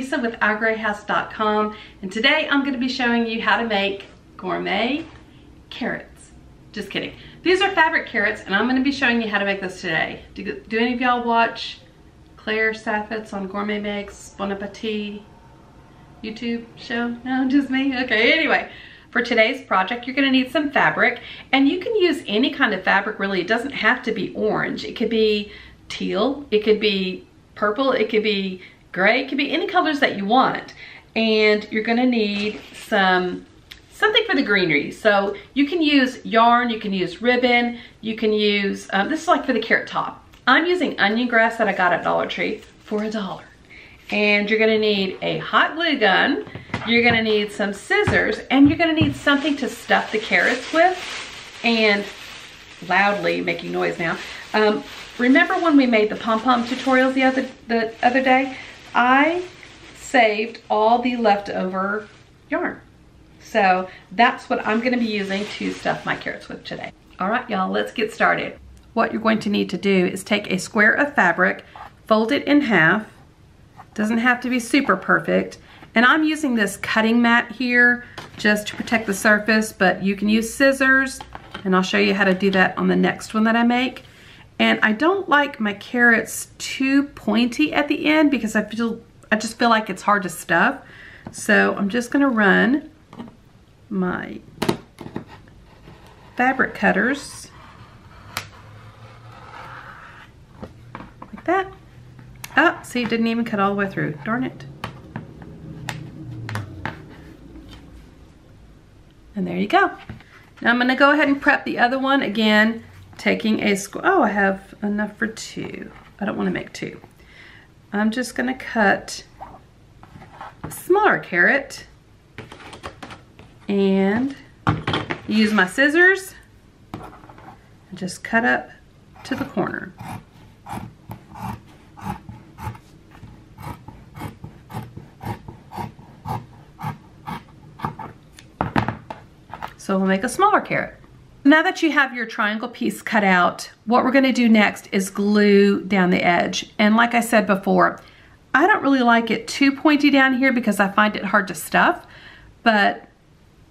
Lisa with ourgrayhouse.com and today I'm going to be showing you how to make gourmet carrots. Just kidding. These are fabric carrots and I'm going to be showing you how to make this today. Do, do any of y'all watch Claire Saffitz on Gourmet Makes Bon Appetit YouTube show? No, just me? Okay, anyway. For today's project, you're gonna need some fabric and you can use any kind of fabric really. It doesn't have to be orange. It could be teal, it could be purple, it could be gray, it could be any colors that you want. And you're gonna need some something for the greenery. So you can use yarn, you can use ribbon, you can use, um, this is like for the carrot top. I'm using onion grass that I got at Dollar Tree for a dollar. And you're gonna need a hot glue gun, you're gonna need some scissors, and you're gonna need something to stuff the carrots with. And loudly making noise now. Um, remember when we made the pom-pom tutorials the other, the other day? I saved all the leftover yarn. So that's what I'm gonna be using to stuff my carrots with today. All right, y'all, let's get started. What you're going to need to do is take a square of fabric, fold it in half, doesn't have to be super perfect, and I'm using this cutting mat here just to protect the surface, but you can use scissors, and I'll show you how to do that on the next one that I make. And I don't like my carrots too pointy at the end because I feel I just feel like it's hard to stuff. So I'm just gonna run my fabric cutters like that. Oh, see, it didn't even cut all the way through. Darn it. And there you go. Now I'm gonna go ahead and prep the other one again taking a, square, oh, I have enough for two. I don't wanna make two. I'm just gonna cut a smaller carrot and use my scissors and just cut up to the corner. So we'll make a smaller carrot. Now that you have your triangle piece cut out, what we're gonna do next is glue down the edge. And like I said before, I don't really like it too pointy down here because I find it hard to stuff, but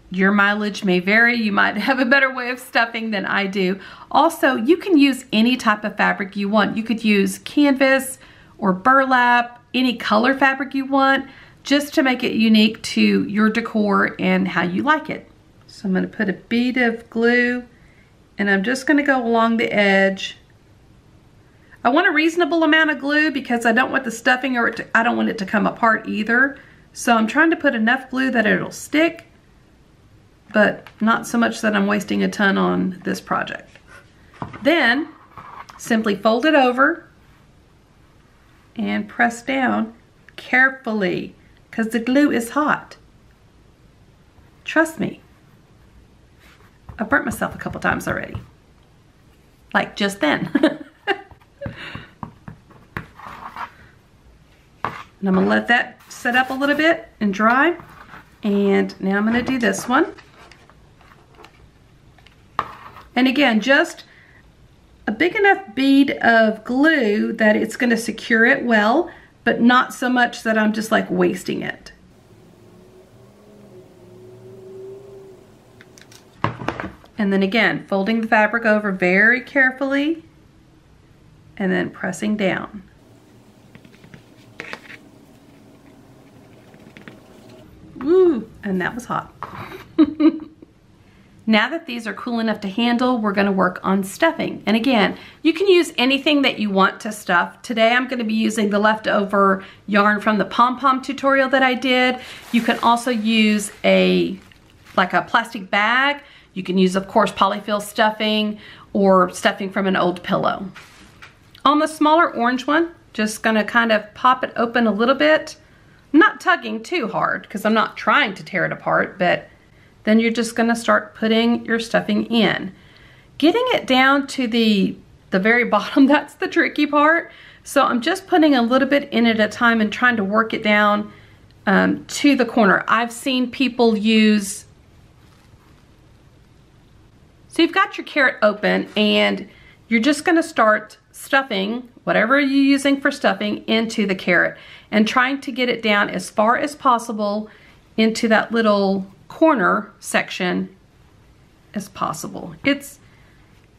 your mileage may vary. You might have a better way of stuffing than I do. Also, you can use any type of fabric you want. You could use canvas or burlap, any color fabric you want, just to make it unique to your decor and how you like it. So I'm going to put a bead of glue and I'm just going to go along the edge. I want a reasonable amount of glue because I don't want the stuffing or to, I don't want it to come apart either. So I'm trying to put enough glue that it'll stick, but not so much that I'm wasting a ton on this project. Then simply fold it over and press down carefully because the glue is hot. Trust me. I burnt myself a couple times already. Like just then. and I'm gonna let that set up a little bit and dry. And now I'm gonna do this one. And again, just a big enough bead of glue that it's gonna secure it well, but not so much that I'm just like wasting it. And then again, folding the fabric over very carefully and then pressing down. Woo, and that was hot. now that these are cool enough to handle, we're gonna work on stuffing. And again, you can use anything that you want to stuff. Today I'm gonna be using the leftover yarn from the pom-pom tutorial that I did. You can also use a, like a plastic bag you can use, of course, polyfill stuffing or stuffing from an old pillow. On the smaller orange one, just gonna kind of pop it open a little bit. I'm not tugging too hard because I'm not trying to tear it apart, but then you're just gonna start putting your stuffing in. Getting it down to the, the very bottom, that's the tricky part. So I'm just putting a little bit in at a time and trying to work it down um, to the corner. I've seen people use so you've got your carrot open and you're just gonna start stuffing, whatever you're using for stuffing, into the carrot and trying to get it down as far as possible into that little corner section as possible. It's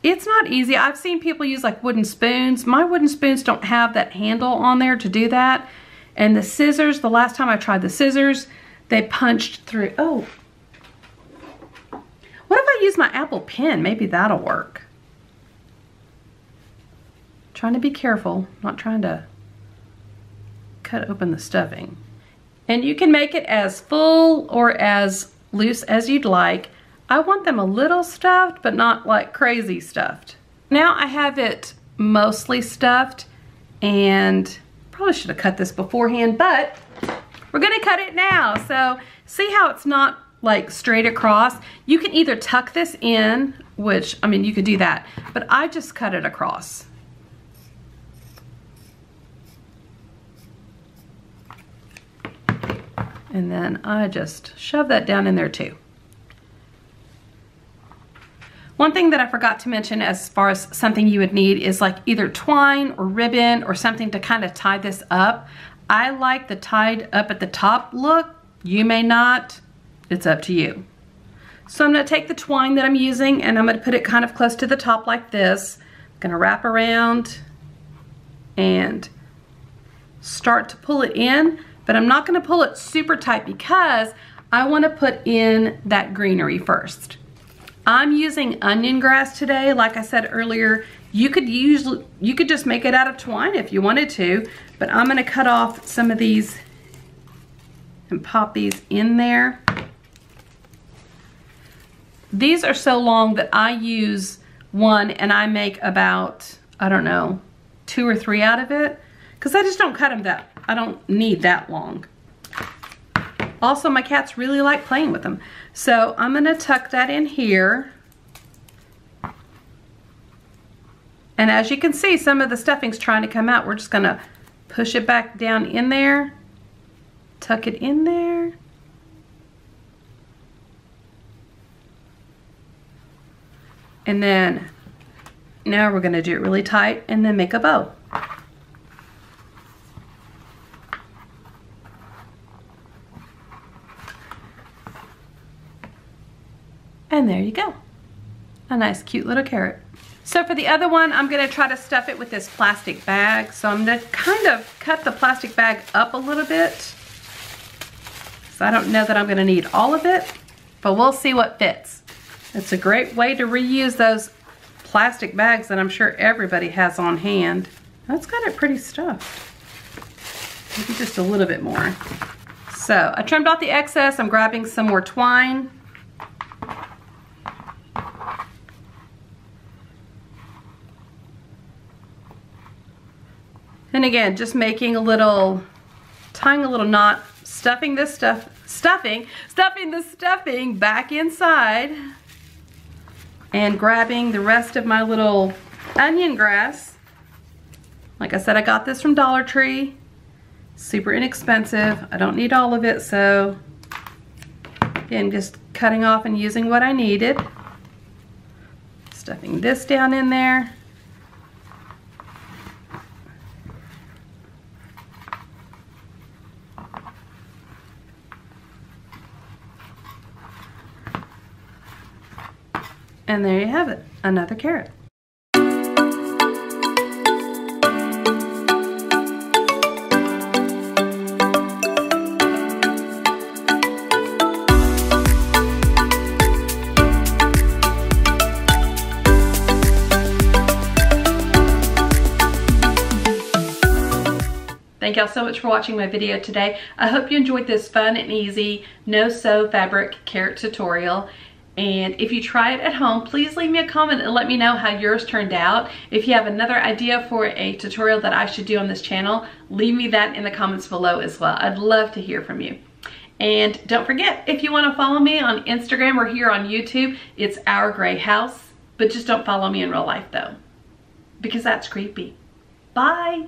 it's not easy. I've seen people use like wooden spoons. My wooden spoons don't have that handle on there to do that. And the scissors, the last time I tried the scissors, they punched through. Oh, use my Apple Pen? Maybe that'll work. Trying to be careful, not trying to cut open the stuffing. And you can make it as full or as loose as you'd like. I want them a little stuffed, but not like crazy stuffed. Now I have it mostly stuffed and probably should have cut this beforehand, but we're gonna cut it now. So see how it's not like straight across? You can either tuck this in, which, I mean, you could do that, but I just cut it across. And then I just shove that down in there too. One thing that I forgot to mention as far as something you would need is like either twine or ribbon or something to kind of tie this up. I like the tied up at the top look. You may not. It's up to you. So I'm going to take the twine that I'm using and I'm going to put it kind of close to the top like this. I'm going to wrap around and start to pull it in, but I'm not going to pull it super tight because I want to put in that greenery first. I'm using onion grass today. Like I said earlier, you could use, you could just make it out of twine if you wanted to, but I'm gonna cut off some of these and pop these in there. These are so long that I use one and I make about, I don't know, two or three out of it because I just don't cut them that, I don't need that long. Also, my cats really like playing with them. So I'm gonna tuck that in here. And as you can see, some of the stuffing's trying to come out. We're just gonna push it back down in there, tuck it in there. And then now we're gonna do it really tight and then make a bow. And there you go. A nice cute little carrot. So for the other one, I'm gonna try to stuff it with this plastic bag. So I'm gonna kind of cut the plastic bag up a little bit. So I don't know that I'm gonna need all of it, but we'll see what fits. It's a great way to reuse those plastic bags that I'm sure everybody has on hand. That's got it pretty stuffed. Maybe just a little bit more. So I trimmed off the excess. I'm grabbing some more twine. And again, just making a little, tying a little knot, stuffing this stuff, stuffing, stuffing the stuffing back inside and grabbing the rest of my little onion grass. Like I said, I got this from Dollar Tree. Super inexpensive. I don't need all of it, so again, just cutting off and using what I needed. Stuffing this down in there. And there you have it, another carrot. Thank y'all so much for watching my video today. I hope you enjoyed this fun and easy no-sew fabric carrot tutorial. And if you try it at home, please leave me a comment and let me know how yours turned out. If you have another idea for a tutorial that I should do on this channel, leave me that in the comments below as well. I'd love to hear from you. And don't forget, if you want to follow me on Instagram or here on YouTube, it's Our Gray House. But just don't follow me in real life though, because that's creepy. Bye.